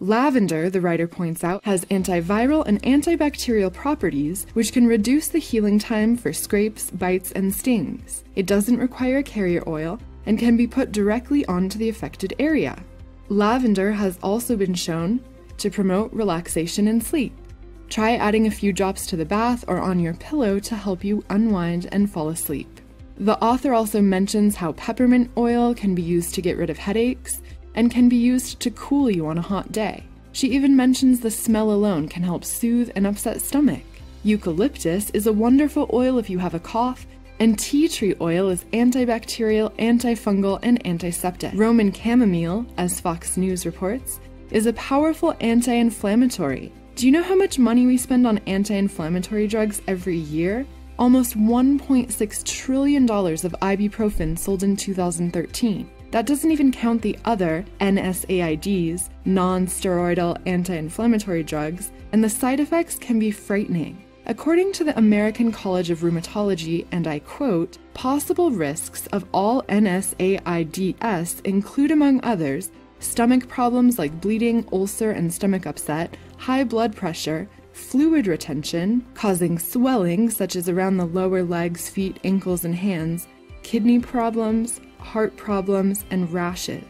Lavender, the writer points out, has antiviral and antibacterial properties which can reduce the healing time for scrapes, bites, and stings. It doesn't require a carrier oil and can be put directly onto the affected area. Lavender has also been shown to promote relaxation and sleep. Try adding a few drops to the bath or on your pillow to help you unwind and fall asleep. The author also mentions how peppermint oil can be used to get rid of headaches and can be used to cool you on a hot day. She even mentions the smell alone can help soothe an upset stomach. Eucalyptus is a wonderful oil if you have a cough, and tea tree oil is antibacterial, antifungal, and antiseptic. Roman chamomile, as Fox News reports, is a powerful anti inflammatory. Do you know how much money we spend on anti inflammatory drugs every year? Almost $1.6 trillion of ibuprofen sold in 2013. That doesn't even count the other NSAIDs, non steroidal anti inflammatory drugs, and the side effects can be frightening. According to the American College of Rheumatology, and I quote, possible risks of all NSAIDs include, among others, stomach problems like bleeding, ulcer, and stomach upset, high blood pressure, fluid retention, causing swelling such as around the lower legs, feet, ankles, and hands, kidney problems, heart problems, and rashes.